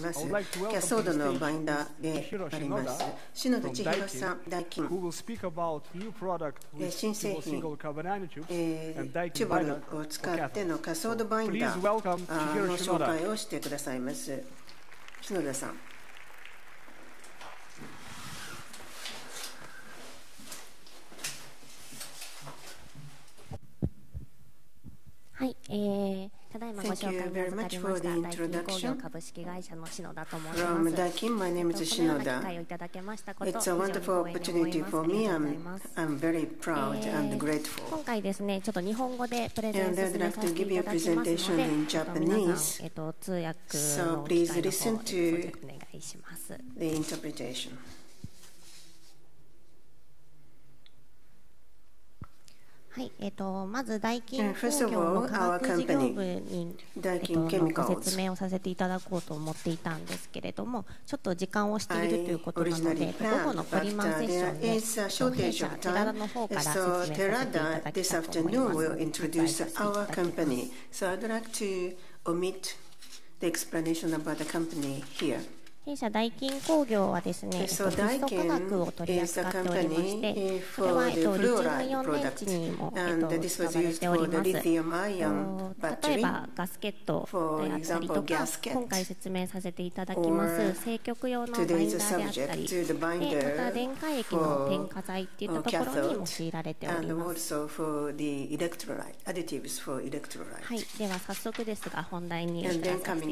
ます。キャソードのバインダーであります。篠田千尋さん大金新製品、えー、チューバルを使ってのカソードバインダーの紹介をしてくださいます。篠田さん。はい、えー、ただいまご紹介に預かりました大金工業株式会社の篠田と申します。Daikin, my name is Shinoda. It's a wonderful opportunity for me. I'm, I'm very proud and grateful. 今回ですね、ちょっと日本語でプレゼンさせていただきますので、皆さん、えっと、通訳の機会の方、お願いします。The interpretation. はい、えっ、ー、とまずダイキン工業の化学事業部に、えー、とご説明をさせていただこうと思っていたんですけれども、ちょっと時間をしているということなので、午後のポリマンセッションで、弊社テラダの方から説明させていただきたいと思います。So I'd like to omit the explanation about the company here. 弊社ダイキン工業はですね、フッ素化学を取り扱っておりまして、これは、えっと、リチウムイオン電池にも、えっと、使われております。例えば、ガスケットであったりとか、今回説明させていただきます、正極用のバインダーであったり、でまた電解液の添加剤っていったところに用いられております。はい、では早速ですが、本題に移らせていただき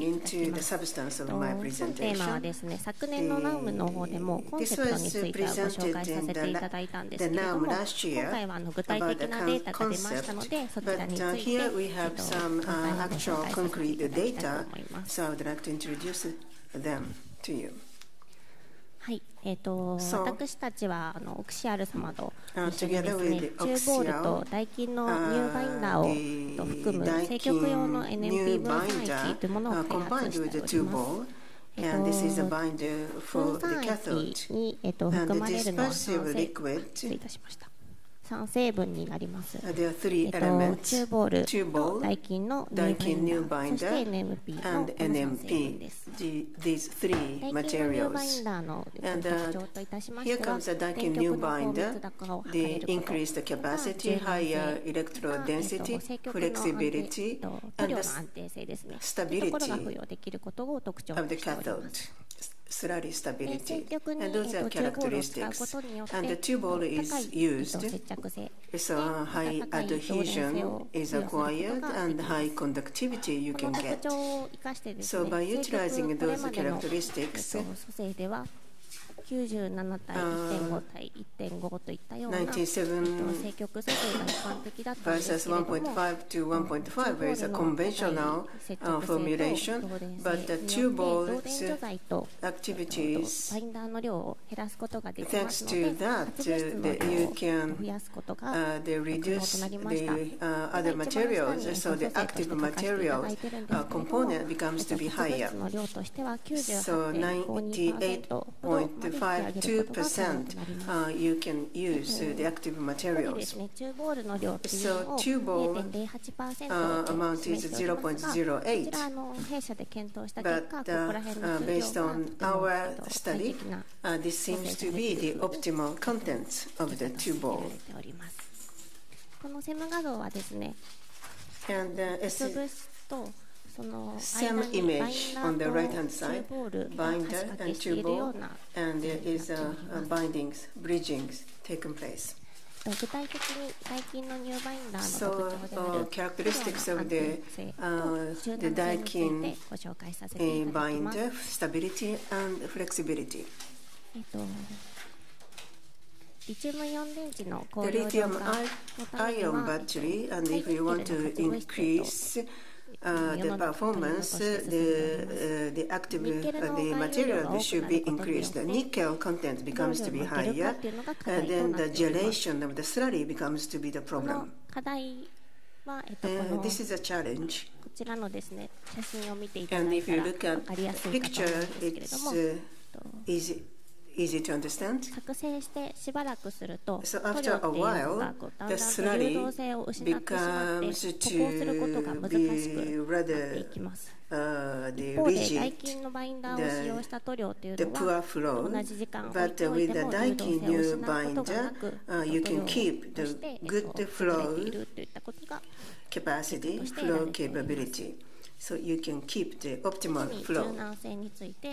ます。ですね昨年のナウムの方でもコンセプトについてはご紹介させていただいたんですけれども今回はあの具体的なデータが出ましたのでそちらについて、えっと、簡単にご紹介させていただきたいと思います。はい、えーと、私たちはあのオクシアル様と一緒にですね、チューボールとダイキンのニューバインダーをと含む正極用の NMP 分散液というものを開発しております。And this is a binder for the cathode. に、えっと、含まれるのは酸性失礼いたしました。 3成分になります。えっと、チューボールとダイキンのニューバインダー、そして NMP の3成分です。These three materials. バインダーの特徴といたしましては、電極の高密度化を図れること、increased capacity, higher electrode density, flexibility, and stability ところが付与できることを特徴としております。slurry stability. And those are characteristics. And the tube ball is used, so high adhesion is acquired and high conductivity you can get. So by utilizing those characteristics, 97対1.5対1.5といったような正極素数が一般的だったんですけれども1.5 to 1.5 is a conventional uh, formulation, but the two balls activities バインダーの量を減らすことができますので発現室の量を増やすことが可能となりました。Uh, other materials, so the active materials uh, component becomes to be higher. So 98.5 5 2% uh, you can use uh, the active materials. So two ball uh, amount is 0.08. But uh, based on our study, uh, this seems to be the optimal contents of the two ball. このセム画像はですね、And, uh, 潰すと same image on the right hand side, binder and two ball, and there is a, a bindings, bridgings taken place. 具体的に最近のニューバインダーの特徴である characteristics of the, uh, the Daikin binder, stability and flexibility. えっとリチウムイオン電池の高容量化のためには、大気の発電室へと uh, the performance, the, uh, the active, uh, the material should be increased. The nickel content becomes to be higher, and then the gelation of the slurry becomes to be the problem. Uh, this is a challenge. こちらのですね、写真 easy to understand. 覚醒してしばらくすると、so、after a while, だんだんと流動性を失ってしまって、歩行することが難しくなっていきます。Uh, 一方で、代金のバインダーを使用した塗料というのは、flow, 同じ時間を置いておいても流動性を失うことがなく、uh, you can keep the good flow, capacity, flow capability. so you can keep the optimal flow.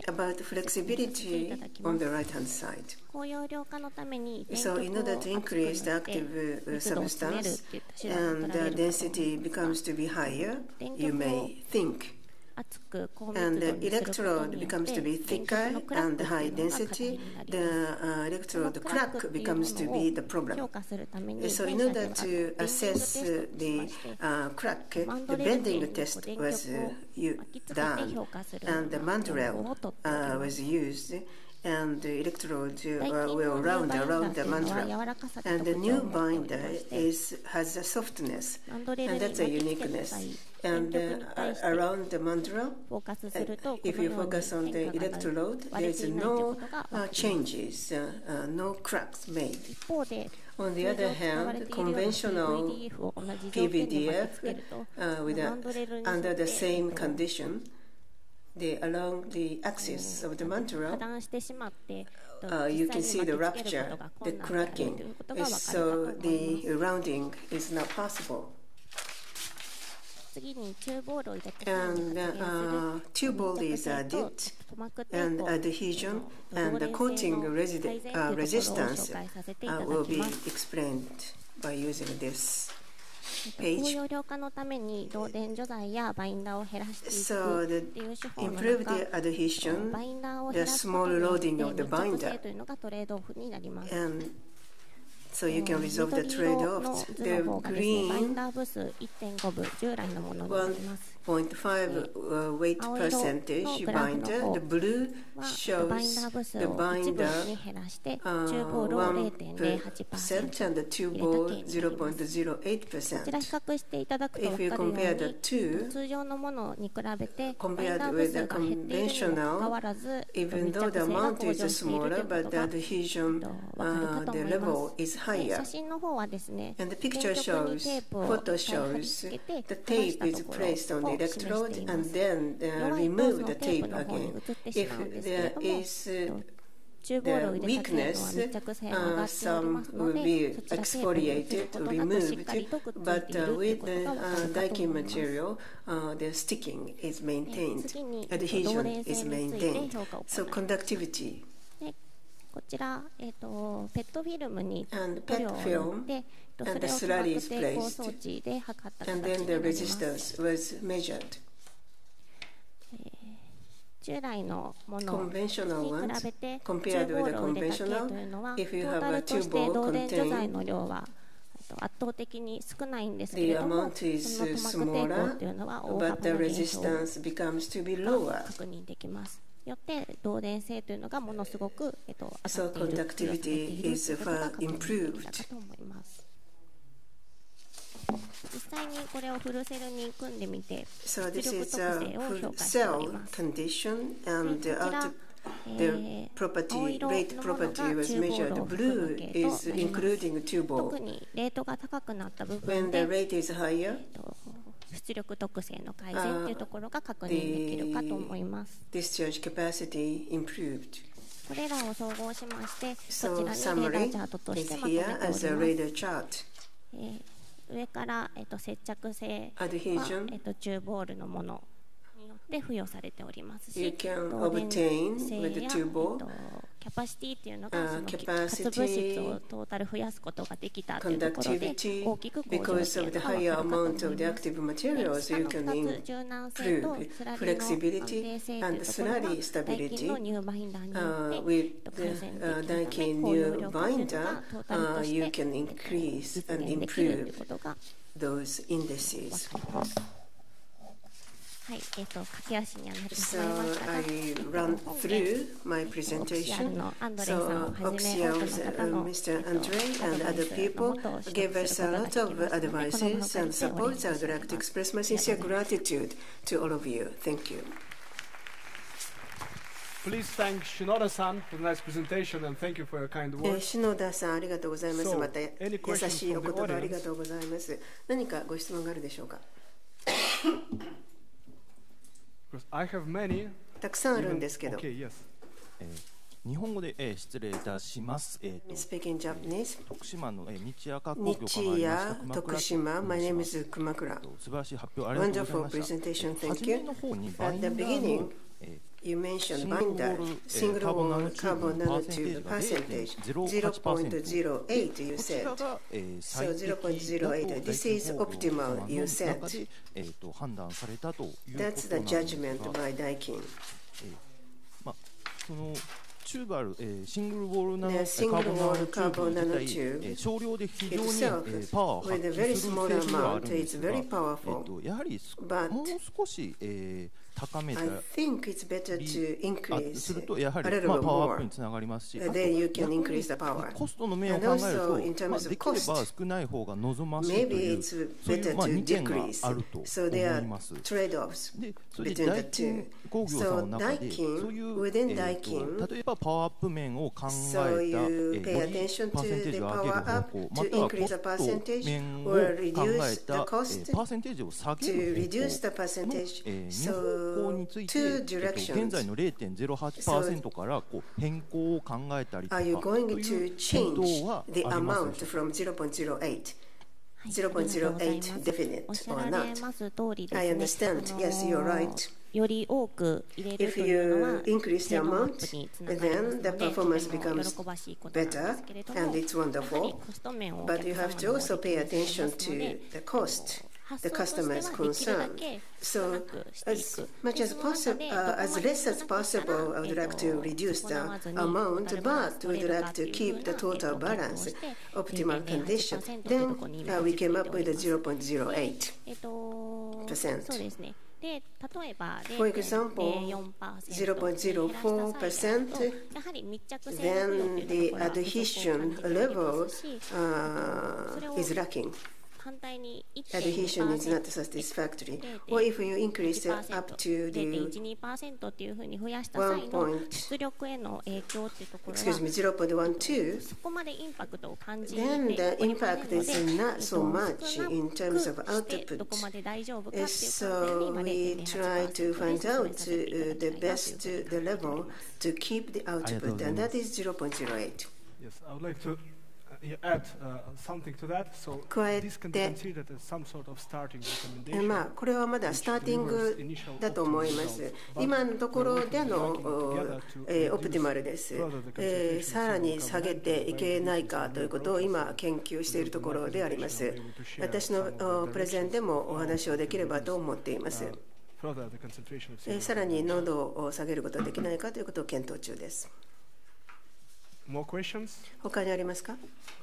About flexibility on the right hand side. So, in order to increase the active uh, substance and the density becomes to be higher, you may think and the electrode becomes to be thicker and high density, the uh, electrode crack becomes to be the problem. So in order to assess uh, the uh, crack, the bending test was done, and the mandrel was used and the electrode uh, will round around the mantra. And the new binder is, has a softness, and that's a uniqueness. And uh, around the mantra, uh, if you focus on the electrode, there is no changes, uh, uh, no cracks made. On the other hand, conventional PVDF uh, with a, under the same condition the, along the axis of the mantle, uh, you can see the rupture, the cracking. So the rounding is not possible. And uh, uh bodies ball is uh, dipped, and uh, adhesion and the coating resi uh, resistance will be explained by using this. 高容量化のために導電除剤やバインダーを減らしていくっていう手法の中、バインダーを減らすことによって密着性というのがトレードオフになります。So you can resolve the trade-off. The green, 従来のものになります。0.5 uh, weight oh, percentage binder. The blue shows the binder uh, 1% and the two ball 0.08%. If you compare the two, compared with the conventional, even though the amount is smaller, but the adhesion, uh, the level is higher. And the picture shows, photo shows, the tape is placed on the electrode and then uh, remove uh, the tape again. If there is the weakness, uh, some will be exfoliated, removed, but uh, with the uh, Daikin material, uh, the sticking is maintained, adhesion is maintained. So conductivity こちら、えーと、ペットフィルムに塗料を塗って、それを抵抗装置で測った形になります。従来のものに比べて、compared with the conventional, if you have a tube ball contained, 圧倒的に少ないんですけれども、そのトマク抵抗というのは大幅な減少が確認できます。よって導電性というのがものすごく、えっと、上がっているということが確認できたかと思います。実際にこれをフルセルに組んでみて、so、出力特性を評価しております。The property rate property was measured. Blue is including two ball. When the rate is higher, 出力特性の改善というところが確認できるかと思います。Discharge capacity improved. これらを総合しまして、so, ちらにレーダーチャートとしてまとめております。上から、えっ、と接着性は、えっ、とチューボールのものによって付与されておりますし、導電性や、えーとキャパシティっていうのがその活物質をトータル増やすことができたというところで大きく向上っていうのが分かるかと思います。下の2つ柔軟性とスラリーの安定性というところが大筋のニューバインダーによって改善できるので高容量化というのがトータルとして実現できるということが分かります。はい、えっ、ー、と駆け足になります。so。I run through my presentation. So Oxian's uh, Mr. Andre and other people gave us a lot of advices and support. I'd like to express my sincere gratitude to all of you. Thank you. Please thank Shinoda-san for the nice presentation and thank you for your kind words. 篠田さんありがとうございます。また優しいお言葉ありがとうございます。何かご質問があるでしょうか。たくさんあるんですけど okay, yes. えー日本語で、えー失礼いたします。えー徳島の、えー日夜観光局日がありま夜徳島 My name ま is す熊倉素晴らしい発表ありがとうご Wonderful ざいました。presentation えー thank you の方にバ At the beginning の、え You ー mentioned binder single wall carbon nanotube percentage 0.08% 0.08 you said So 最適だと0.08 This is optimal 様 you の said That's the judgment by Daikin まあ、そのチューバル、えー、シングルウォールナノ、カーボンナノチューブ自体、えー少量で非常に、えー、パワーを発揮する性質があるんですが、えー、とやはりもう少し、えー、高めた I think it's better to りするとやは a り、little まあ、パワーアッ more プにつながりますし、Uh, あと then you can 逆に increase the power. コストの面を考える also, in と、terms まあ、of できれば cost, 少ない方が望ましいと maybe いう it's そういう、better まあ、to 2点が decrease あると so 思 there い are ます。trade-offs でそれでン two 工業さんの中で、So そういうえー例えばパワーアップ面を考えた、So え you ー pay より attention パーセンテ to ー the ジを上げる power 方 up 向 to またはコ increase the スト percentage 面を or 考 reduce え the た、え cost ーパーセンテージを下げ to る reduce the 方向の、percentage えー、2方向について、 So え two っと directions 現在の0.08%からこう変更を考えたりとか Are you と going いう to 検討 change はあ the ります amount でしょう from 0.08? はい0.08 definite おっしゃ or られ not? ます通りですね。 I understand. あの Yes, you're right. より多く入れる If というのは you increase the 性能アッ amount, プにつながりますの then で、 the と performance ても becomes 喜ばしいことなんで better すけれども、 and it's やはり wonderful. コスト面をお But 客 you 様 have の to 方 also で pay 気にし attention ますので to the cost, 発 the customer is concerned. So, as much as possible, uh, as less as possible, I would like to reduce the amount, but we would like to keep the total balance, optimal condition. Then uh, we came up with a 0.08 percent. For example, 0.04%, then the adhesion level uh, is lacking 反対に Adhesion is not satisfactory. Or if you increase it up to the 0.12%っていうふうに増やした際1の point 出力への影響っていうところ excuse me は0.12, そこまでインパクトを感じて then お the りませんの impact で is not so much 少なく in terms of して output. どこまで大丈夫かっていう So 観点に今 we try to 0.08% find で out 進めさせていた uh, だき the たいなという best ふうに uh, the level to keep the output, and that is 0.08. Yes, I would like to 加えて.まあ、これはまだスターティングだと思います。今のところでの、オプティマルです、えーさらに下げていけないかということを今研究しているところであります。私のおプレゼンでもお話をできればと思っています。Further, the concentration of えー CO2 さらに濃度を下げることができないかということを検討中です。More question にありますか？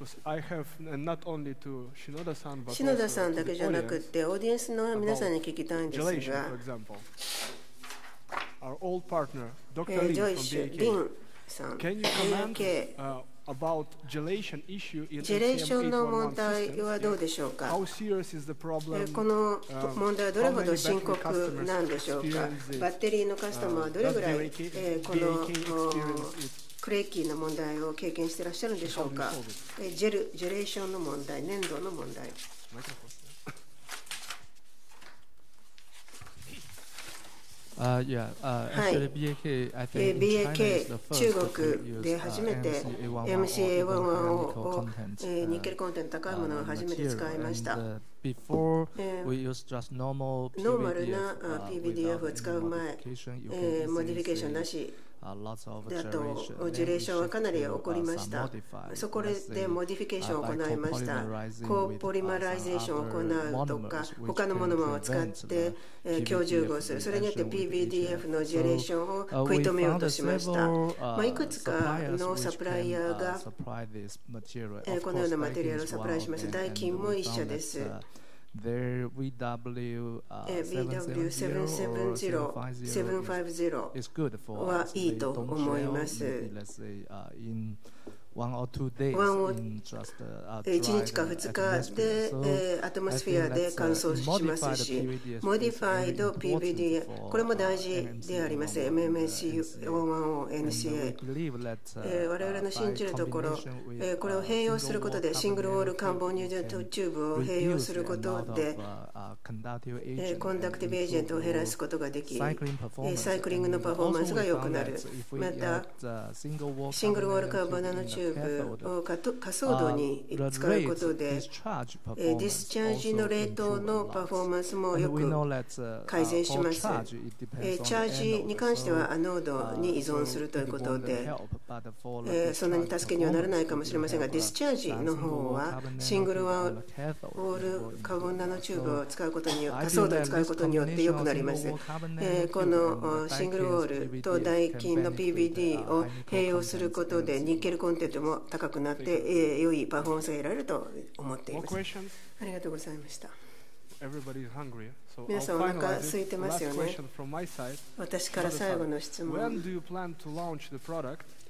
篠田さんだけじゃなくて、オーディエンス,の皆さんに聞きたいんですが、ジョイシュ・リンさん、AK、ジェレーションの問題はどうでしょうか？How この問題はどれほど深刻なんでしょうか？バッテリーのカスタマーはどれぐらい、uh, この。クレイキーの問題を経験していらっしゃるでしょうか？えジェル、ジェレーションの問題、粘土の問題。BAK、中国で初めて MCA11 を、uh, ニッケル content 高いものを初めて使いました。ノーマルな PVDF を使う前、 modification なしであと、 gelation はかなり起こりました。そこで modification を行いました。 copolymerization を行うとか、他のものも使って共重合する。それによって pbdf のジュレーションを食い止めようとしました。ま、いくつかのサプライヤーがこのようなマテリアルをサプライします。代金も一緒です。Their VW えー BW770、750 is good for は us. いいと They don't 思い share, ます maybe let's say, uh, in one or two days One or- in just uh, 1 dry 日か uh, 2日.で、えーアトモスフィアで乾 uh, 燥しますしモディファイド PVD これも大事 uh, であります MMC MMC and we 111NCA believe that, uh, えー我々の信じるところ、えーこれを併用することでシングルウォールカーボンニュートルチューブを併用することで、えーコンダクティブエージェントを減らすことができ、えーサイクリングのパフォーマンスが良くなる。また、シングルウォールカーボチューブを可可塑度に使うことで、えーディスチャージのレートのパフォーマンスもよく改善します。えーチャージに関してはアノードに依存するということで、えーそんなに助けにはならないかもしれませんが、ディスチャージの方はシングルワーウォールカーボンナノチューブを使うことによって、可塑度を使うことによって良くなります。えーこのおシングルウォールとダ金の PVD を併用することでニッケルコンテンツンも高くなって、えー、良いパフォーマンスが得られると思っています。ありがとうございました。皆さん、お腹空いてますよね。私から最後の質問。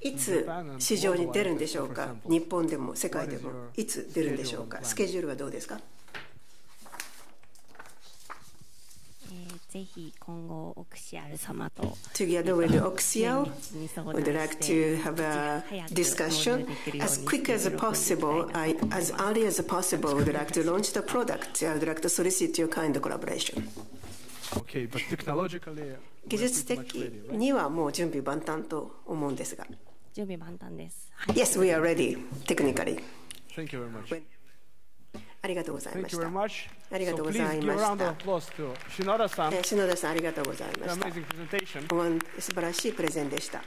いつ市場に出るんでしょうか？日本でも世界でも。いつ出るんでしょうか？スケジュールはどうですか？ぜひ今後オクシアル様と Together with Oxial, 綿密に相談 would like して to have a 早く discussion 導入できるよう as に quick as スケジュールを組んでいきた possible, いな I, as early as possible, would like to launch the product. I would like to solicit your kind collaboration. Okay, but technologically, 技 we're 術 pretty 的 much ready, right? にはもう準備万端と思うんですが。準備万端です。はい Yes, we are ready, technically. Thank you very much. ありがとうございました。ありがとうございました。篠田さん、ありがとうございました。素らしいプレゼンでした。